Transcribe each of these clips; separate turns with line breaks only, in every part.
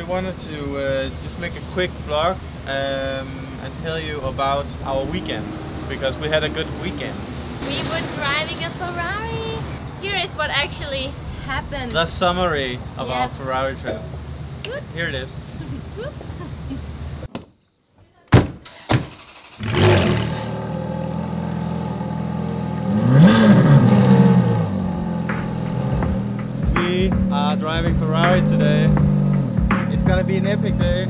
we wanted to uh, just make a quick vlog um, and tell you about our weekend because we had a good weekend.
We were driving a Ferrari. Here is what actually happened.
The summary of
Yeah.
our Ferrari trip.
Good.
Here it is. We are driving Ferrari today. Be an epic day.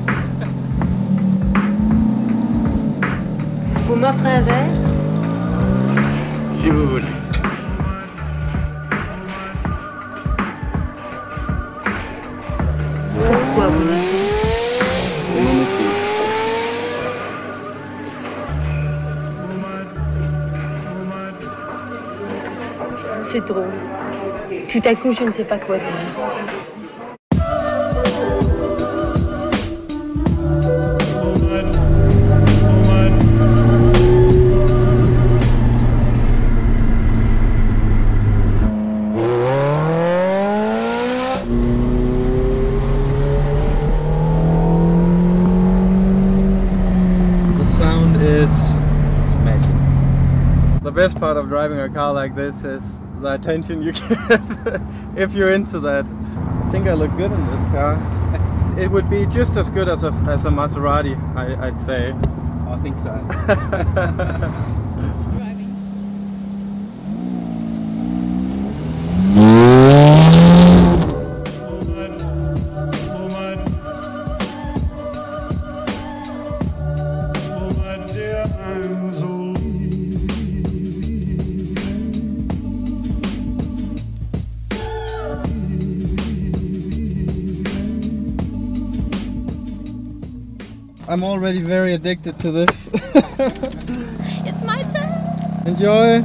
Vous m'offrez un verre?
Si vous voulez.
Pourquoi vous dites
C'est mon métier.
C'est drôle. Tout à coup, je ne sais pas quoi dire.
Is it's magic. The best part of driving a car like this is the attention you get if you're into that. I think I look good in this car. It would be just as good as a, as a Maserati, I, I'd say.
I think so.
I'm already very addicted to this.
It's my turn.
Enjoy!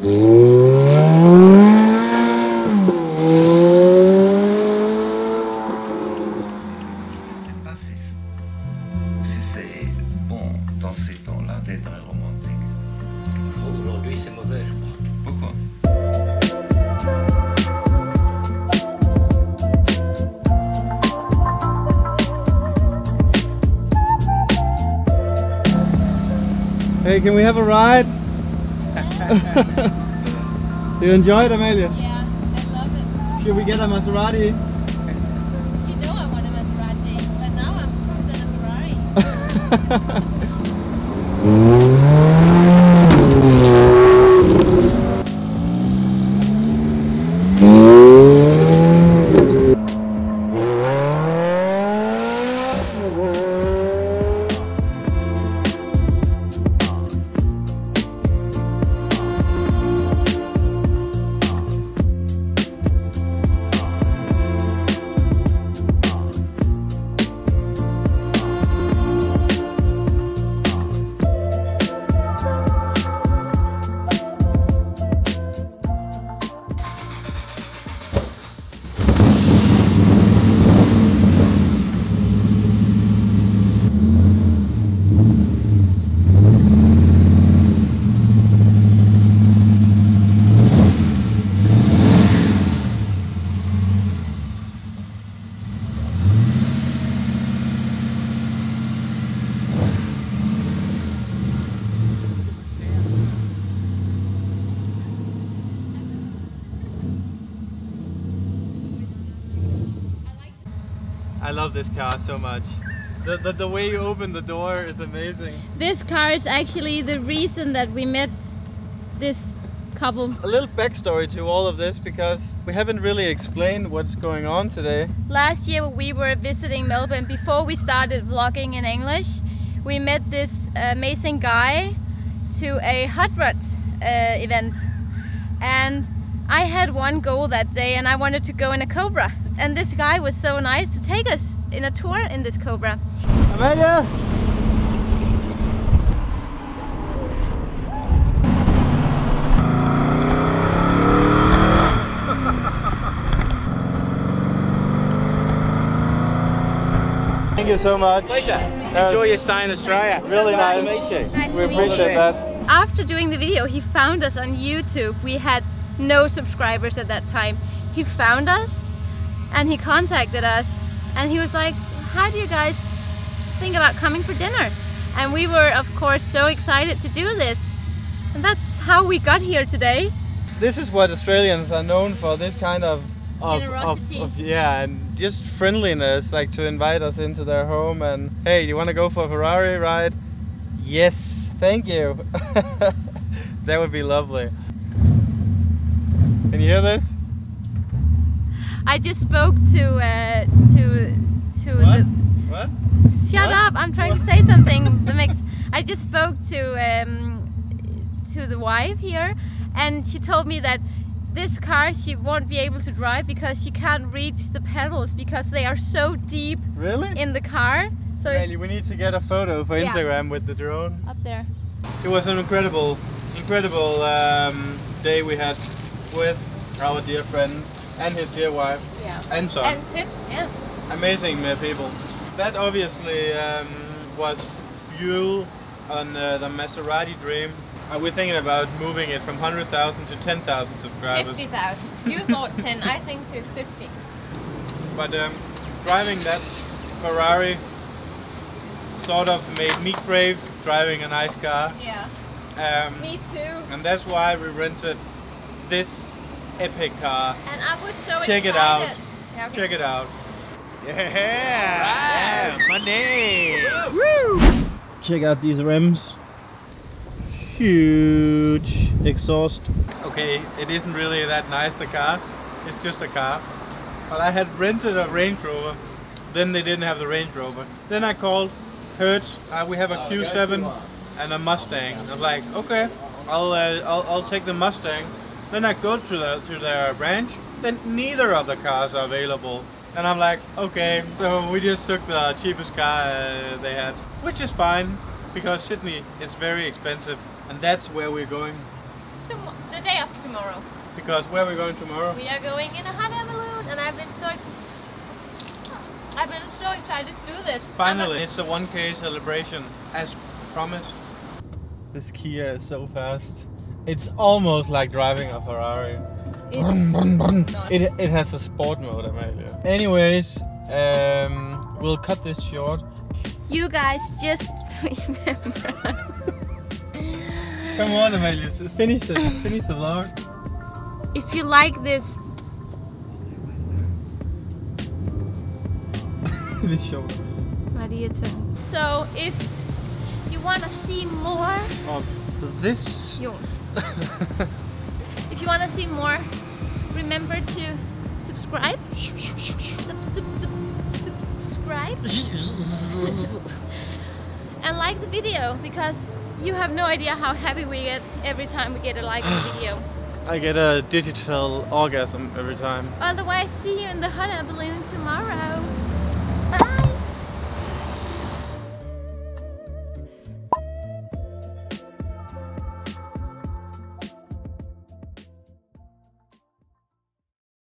Je ne sais pas si, si c'est bon dans ces temps-là d'être romantique.
Aujourd'hui, c'est mauvais, je crois.
Hey, can we have a ride? you enjoy it, Amalie?
Yeah, I love it.
Should we get a Maserati?
You know I want a Maserati, but now I'm hooked on a Ferrari.
love this car so much. The, the, the way you open the door is amazing.
This car is actually the reason that we met this couple.
A little backstory to all of this because we haven't really explained what's going on today.
Last year we were visiting Melbourne before we started vlogging in English. We met this amazing guy to a hot rod uh, event and I had one goal that day and I wanted to go in a Cobra and this guy was so nice to take us in a tour in this Cobra.
Amalie! Thank you so much.
Pleasure. Enjoy your stay in Australia.
Really nice.
Nice to meet you.
Nice
We appreciate that.
After doing the video he found us on YouTube. We had no subscribers at that time. He found us and he contacted us and he was like, how do you guys think about coming for dinner? And we were of course so excited to do this. And that's how we got here today.
This is what Australians are known for. This kind of of, of, of yeah, and just friendliness, like to invite us into their home and hey, you want to go for a Ferrari ride? Yes, thank you. that would be lovely. Can you hear this?
I just spoke to uh, to to
What?
the
What?
Shut
What?
up! I'm trying to say something that makes. I just spoke to um, to the wife here, and she told me that this car she won't be able to drive because she can't reach the pedals because they are so deep
Really?
in the car. So
Riley, we need to get a photo for
Yeah.
Instagram with the drone.
up there.
It was an incredible, incredible um, day we had with our dear friend and his dear wife
Yeah.
and son.
And Pip, yeah.
Amazing uh, people. That obviously um, was fuel on uh, the Maserati dream. Uh, we're thinking about moving it from 100,000 to 10,000 subscribers.
Fifty thousand. You thought ten. I think fifty.
But um, driving that Ferrari sort of made me crave driving a nice car.
Yeah.
Um,
Me too.
and that's why we rented this epic car.
And I was so
Check
excited.
it out.
Yeah, okay.
Check it out.
Yeah, money.
Check out these rims. Huge exhaust. Okay, it isn't really that nice a car. It's just a car. But I had rented a Range Rover. Then they didn't have the Range Rover. Then I called Hertz. Uh, we have a Q7 and a Mustang. I was like, okay, I'll, uh, I'll I'll take the Mustang. Then I go to the to their branch. Then neither of the cars are available. And I'm like, okay, so we just took the cheapest car uh, they had, which is fine because Sydney is very expensive, and that's where we're going.
Tomo- the day after tomorrow.
Because where we're going tomorrow?
We are going in a hot air balloon, and I've been so I've been so excited to do this.
Finally, it's a 1K celebration, as promised. This Kia is so fast. It's almost like driving a Ferrari.
It's
It, it has a sport mode, Amalie. Anyways, um, we'll cut this short.
you guys just remember.
Come on, Amalie, finish the finish the vlog.
if you like this,
this short.
So if you want to see more,
Of this.
you, if you want to see more, remember to subscribe. Sub, sub, sub, sub, subscribe. and like the video because you have no idea how happy we get every time we get a like on the video.
I get a digital orgasm every time.
Otherwise, see you in the hot air balloon tomorrow.